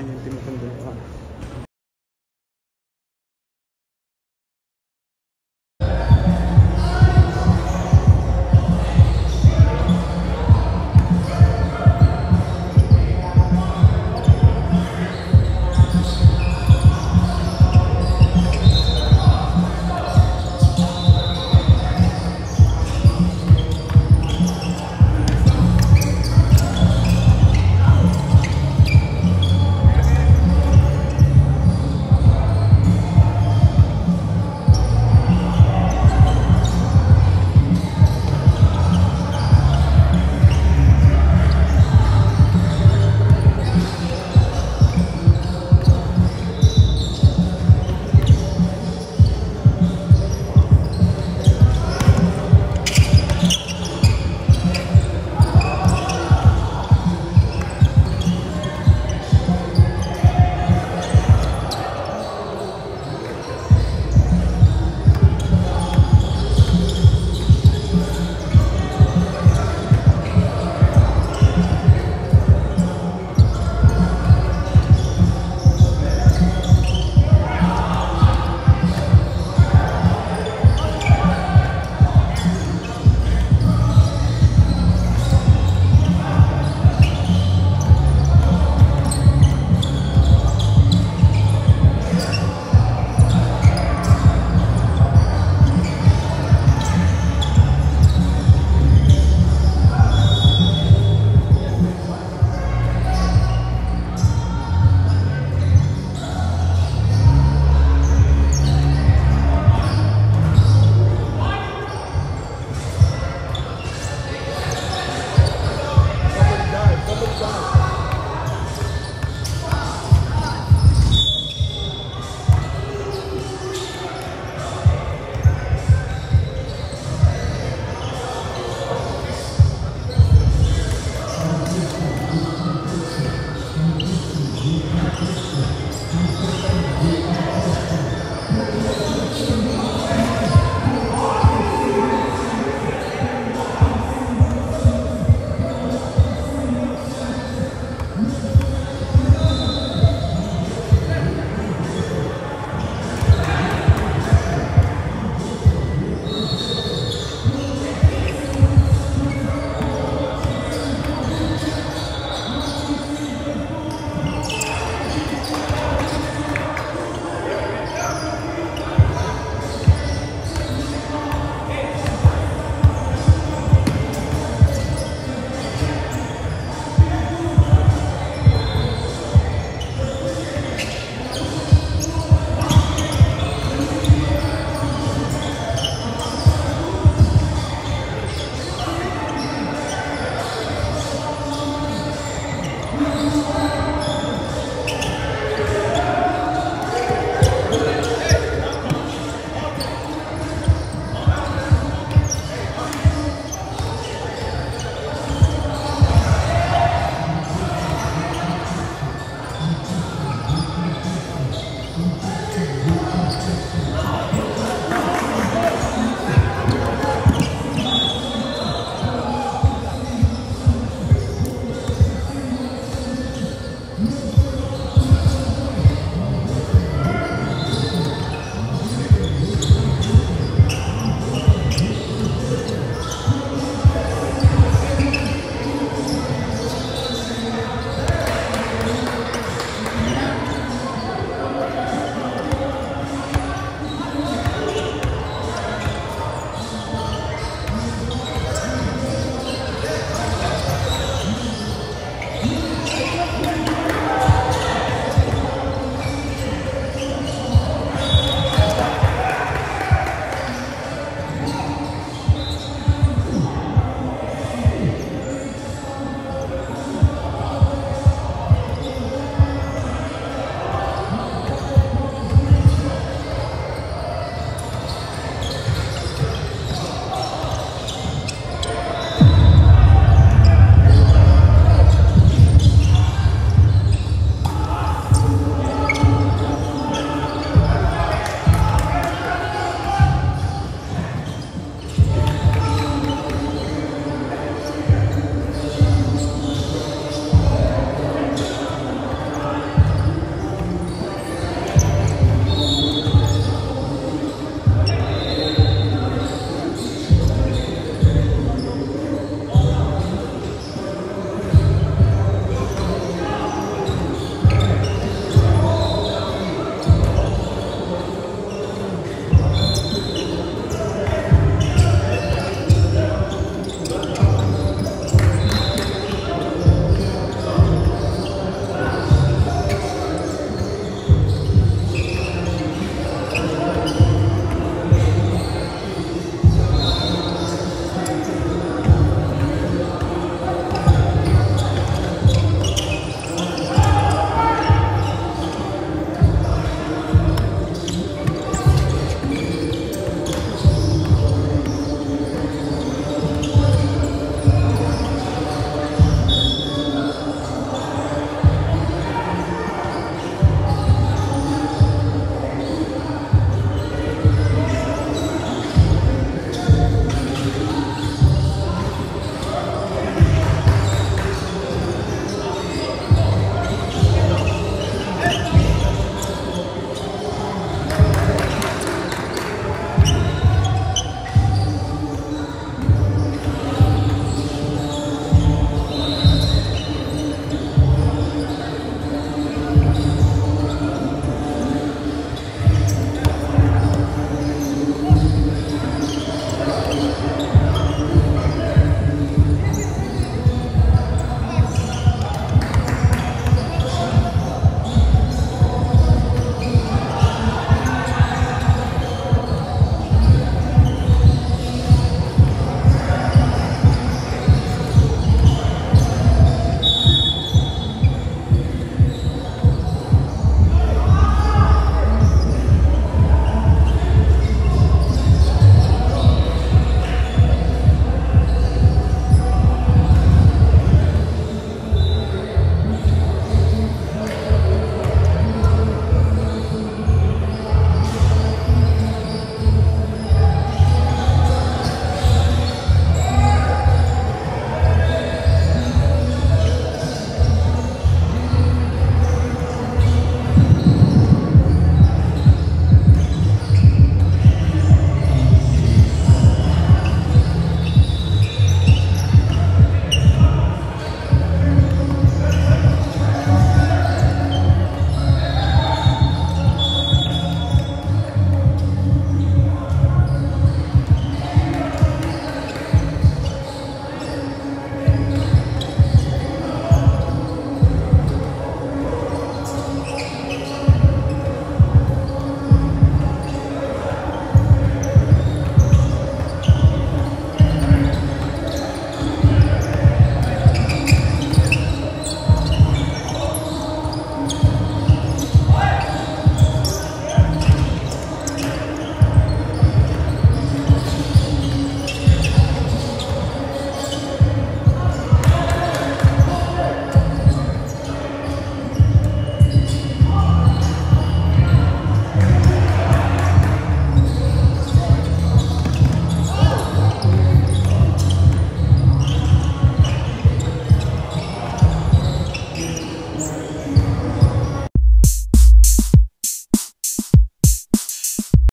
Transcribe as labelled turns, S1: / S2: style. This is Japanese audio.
S1: en el último condenado.